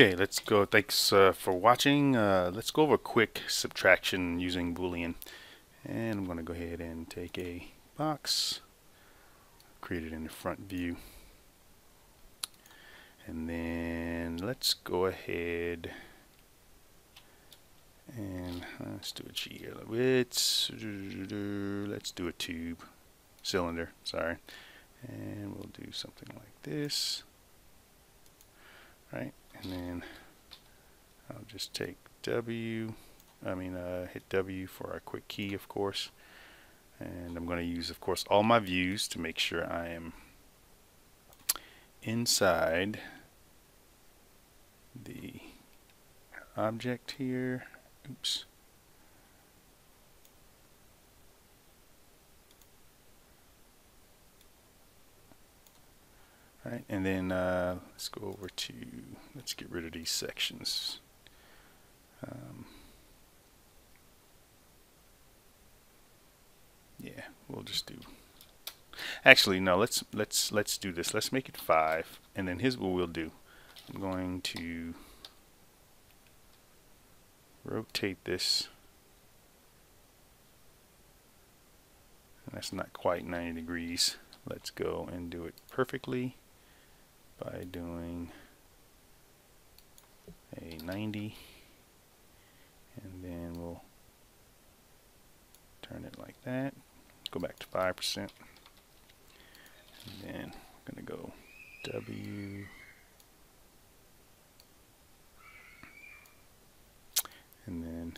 Okay, let's go. Thanks uh, for watching. Uh, let's go over quick subtraction using Boolean. And I'm going to go ahead and take a box, create it in the front view. And then let's go ahead and let's do a G here. Let's, let's do a tube, cylinder, sorry. And we'll do something like this. Right, and then I'll just take W, I mean uh, hit W for our quick key of course. And I'm going to use of course all my views to make sure I am inside the object here. Oops Right, and then uh, let's go over to, let's get rid of these sections. Um, yeah, we'll just do. Actually, no. Let's let's let's do this. Let's make it five, and then here's what we'll do. I'm going to rotate this. That's not quite 90 degrees. Let's go and do it perfectly by doing a 90 and then we'll turn it like that go back to 5% and then I'm going to go W and then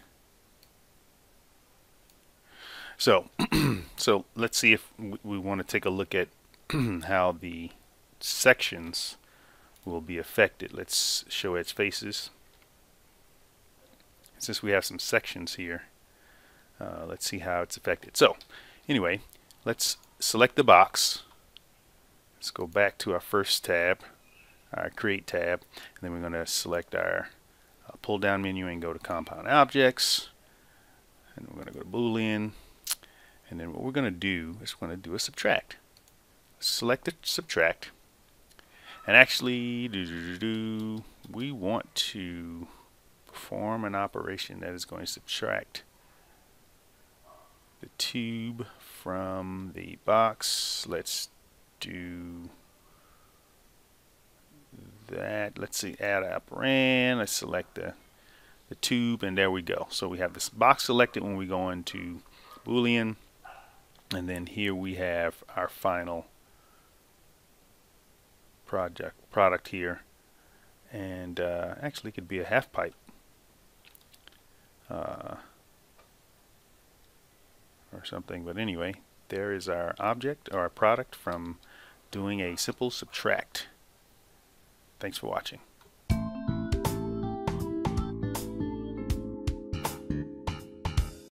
so so let's see if we want to take a look at how the sections will be affected. Let's show its faces. Since we have some sections here, uh, let's see how it's affected. So, anyway, let's select the box. Let's go back to our first tab, our Create tab, and then we're going to select our uh, pull down menu and go to Compound Objects. And we're going to go to Boolean. And then what we're going to do is we're going to do a subtract. Select the subtract and actually, doo -doo -doo we want to perform an operation that is going to subtract the tube from the box. Let's do that. Let's see, add operand. Let's select the, the tube, and there we go. So we have this box selected when we go into Boolean. And then here we have our final project product here. And uh, actually could be a half pipe. Uh, or something. But anyway there is our object or our product from doing a simple subtract. Thanks for watching